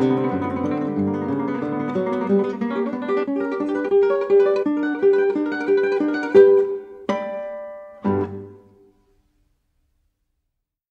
Música